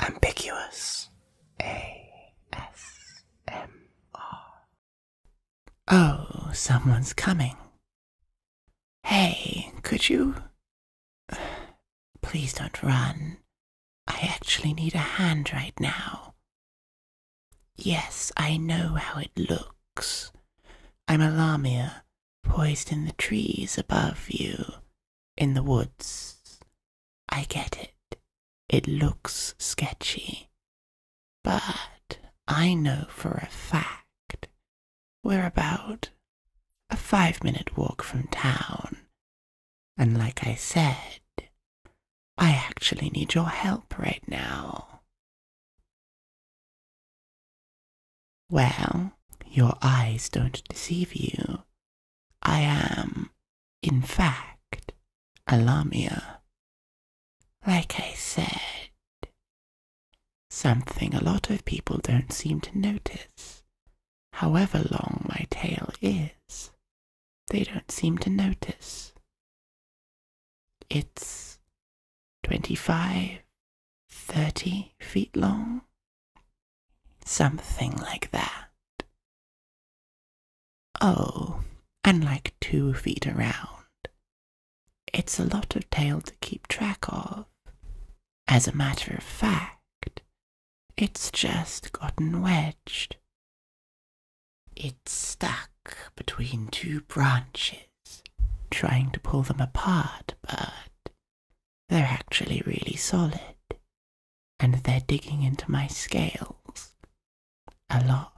ambiguous ASMR. Oh, someone's coming. Hey, could you? Please don't run. I actually need a hand right now. Yes, I know how it looks. I'm a lamia, poised in the trees above you, in the woods. I get it. It looks sketchy. But I know for a fact we're about a five minute walk from town. And like I said, I actually need your help right now. Well, your eyes don't deceive you. I am, in fact, a lamia. Like something a lot of people don't seem to notice. However long my tail is, they don't seem to notice. It's twenty-five, thirty feet long. Something like that. Oh, and like two feet around. It's a lot of tail to keep track of. As a matter of fact, it's just gotten wedged. It's stuck between two branches, trying to pull them apart, but they're actually really solid, and they're digging into my scales a lot.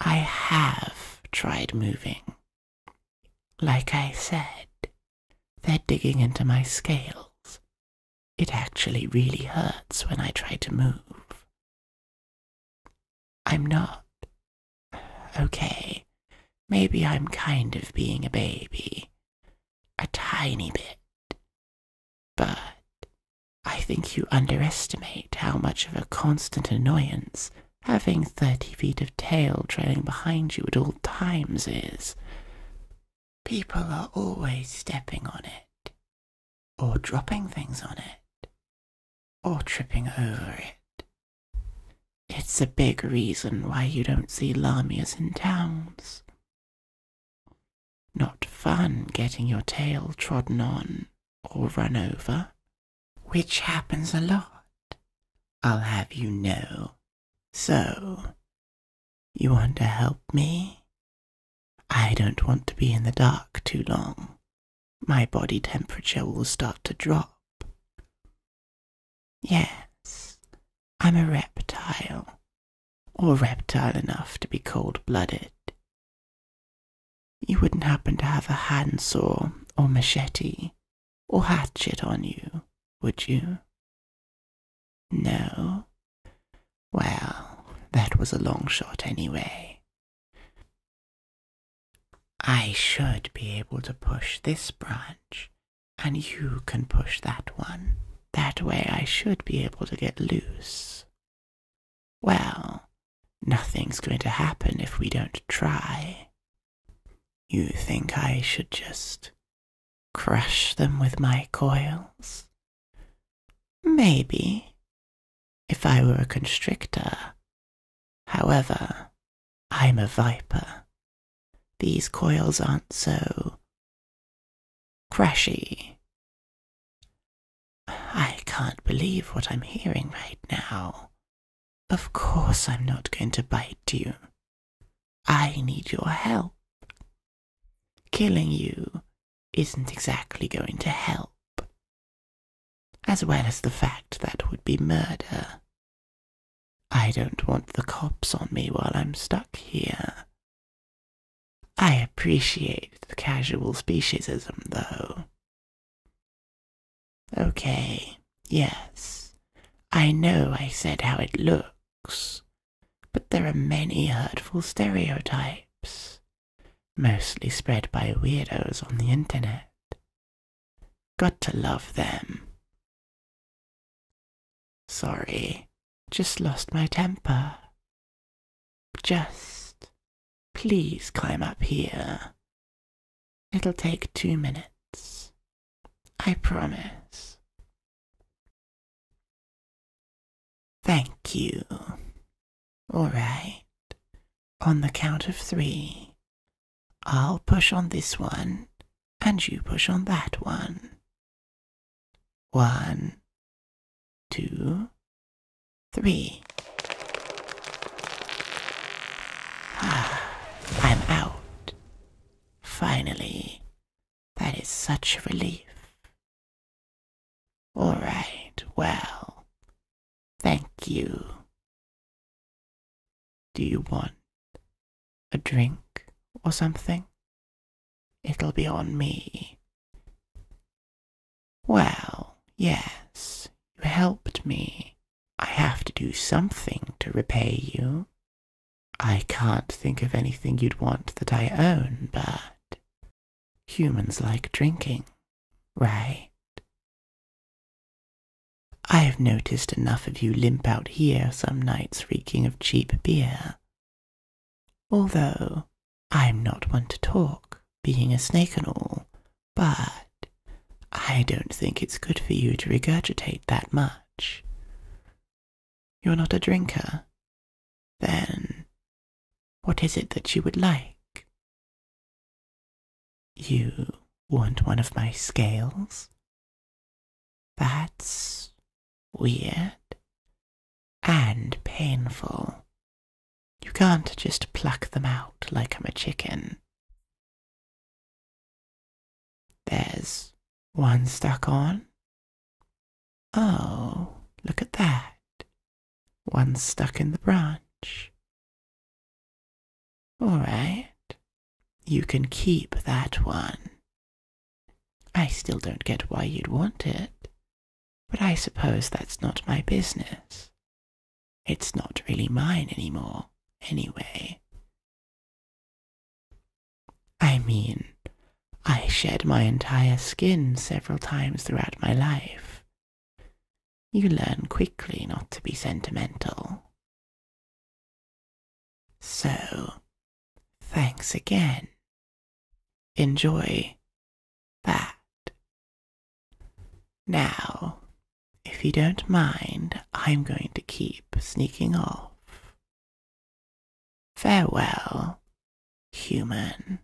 I have tried moving. Like I said, they're digging into my scales. It actually really hurts when I try to move. I'm not. Okay, maybe I'm kind of being a baby. A tiny bit. But I think you underestimate how much of a constant annoyance having thirty feet of tail trailing behind you at all times is. People are always stepping on it, or dropping things on it, or tripping over it. It's a big reason why you don't see lamias in towns. Not fun getting your tail trodden on or run over, which happens a lot, I'll have you know. So, you want to help me? I don't want to be in the dark too long. My body temperature will start to drop. Yes, I'm a reptile, or reptile enough to be cold blooded. You wouldn't happen to have a handsaw or machete or hatchet on you, would you? No? Well, that was a long shot anyway. I should be able to push this branch, and you can push that one. That way I should be able to get loose. Well, nothing's going to happen if we don't try. You think I should just crush them with my coils? Maybe, if I were a constrictor. However, I'm a viper. These coils aren't so crashy. Can't believe what I'm hearing right now. Of course I'm not going to bite you. I need your help. Killing you isn't exactly going to help. As well as the fact that would be murder. I don't want the cops on me while I'm stuck here. I appreciate the casual speciesism, though. Okay, yes, I know I said how it looks, but there are many hurtful stereotypes, mostly spread by weirdos on the internet. Got to love them. Sorry, just lost my temper. Just please climb up here. It'll take two minutes. I promise. Thank you. All right. On the count of three, I'll push on this one, and you push on that one. One, two, three. Ah, I'm out. Finally. That is such a relief. All right, well, you. Do you want a drink or something? It'll be on me. Well, yes, you helped me. I have to do something to repay you. I can't think of anything you'd want that I own, but humans like drinking, right? I've noticed enough of you limp out here some nights reeking of cheap beer. Although I'm not one to talk, being a snake and all, but I don't think it's good for you to regurgitate that much. You're not a drinker? Then what is it that you would like? You want one of my scales? That's weird and painful. You can't just pluck them out like I'm a chicken. There's one stuck on. Oh, look at that. One stuck in the branch. All right. You can keep that one. I still don't get why you'd want it, but I suppose that's not my business. It's not really mine anymore, anyway. I mean, I shed my entire skin several times throughout my life. You learn quickly not to be sentimental. So, thanks again. Enjoy that. Now, if you don't mind, I'm going to keep sneaking off. Farewell, human.